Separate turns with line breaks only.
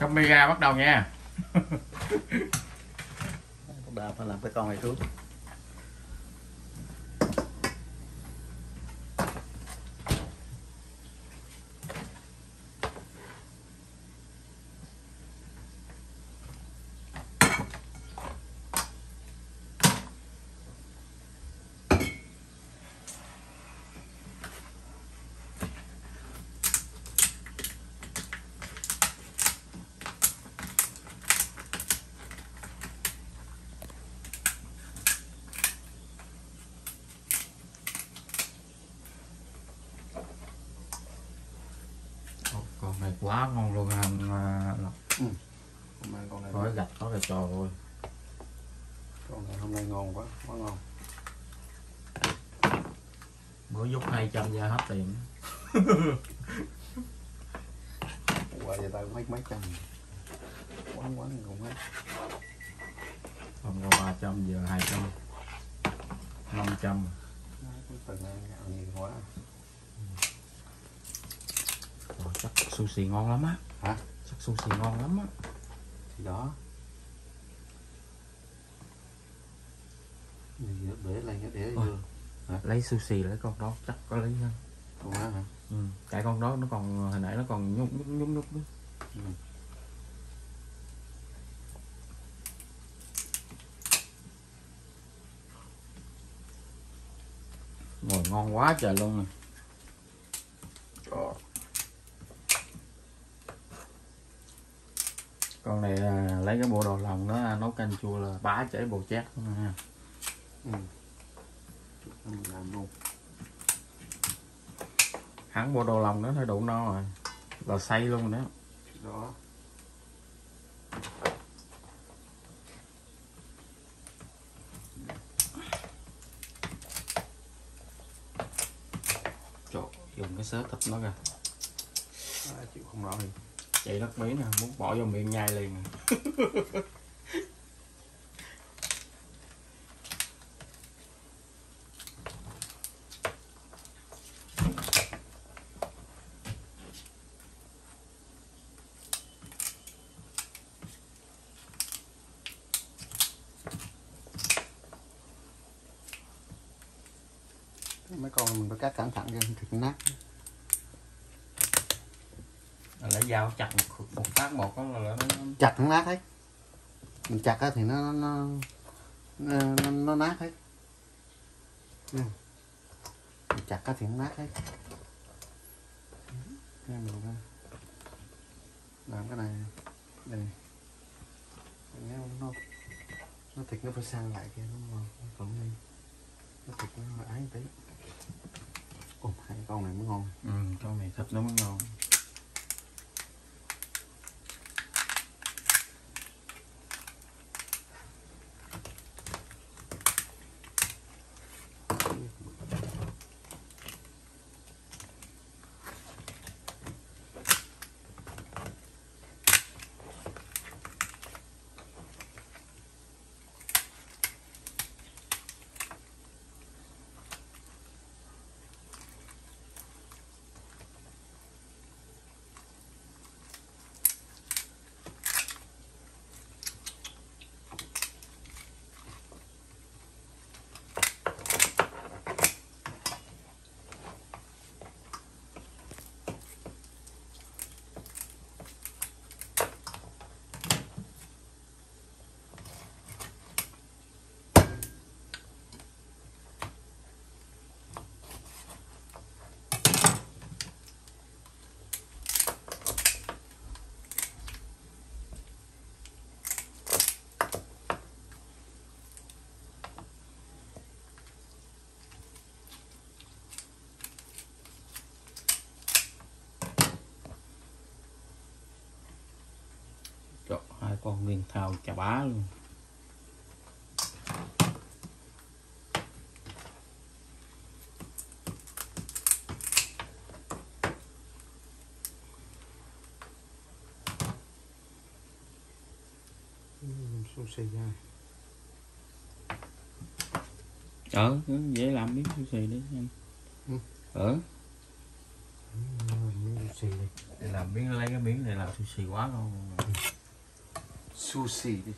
camera bắt đầu nha.
Bà phải làm cái con này trước
Ồ, con này quá ngon luôn anh à, Lộc.
hôm nay con này
gói gạch có là trời ơi
con này hôm nay ngon quá quá ngon.
Bữa giúp 200 ra hết tiền.
Qua giờ ta cũng mấy mấy trăm. Quán quán cũng hết.
Hôm qua 300 giờ 200 500
từng ăn nhiều quá
chắc sushi ngon lắm á.
Hả?
Chắc sushi ngon lắm á.
Thì đó. Để cái để vô.
Lấy sushi lấy con đó chắc có lấy hơn
con á hả?
Ừ. cái con đó nó còn hồi nãy nó còn nhúc nhúc nhúc nhúc nhúc.
Ừ.
ngồi ngon quá trời luôn nè con này à, lấy cái bộ đồ lòng nó à, nấu canh chua là bá chảy bồ chét luôn nha.
Ừ. mình làm luôn.
Hắn bộ đồ lòng nó thấy đủ no rồi. Là xay luôn đó.
Đó.
Trời, dùng cái sớ thịt nó kìa.
À, chịu không nổi
chạy đất mí nè, muốn bỏ vào miệng nhai liền
mấy con mình phải cắt cẩn thận cho thịt nát
lấy dao chặt một, một phát một đó là nó, nó
chặt nó nát hết. Mình chặt á thì nó nó nó, nó, nó nát hết. Mình chặt á thì nó nát hết. Nha, mình ra. làm cái này. Đây. Nghe nó nó thịt nó phải sang lại kia nó ngon nó còn đây nó thịt nó ái tí. Ồ hai con này mới ngon.
Ừ, con này thịt nó mới ngon Trời, con nguyên thao chà bá luôn.
Sushi ra
ờ cứ dễ làm miếng sushi đấy anh.
Ừ.
ờ.
Đi.
Làm miếng lấy cái miếng này làm sushi quá ngon
sushi đi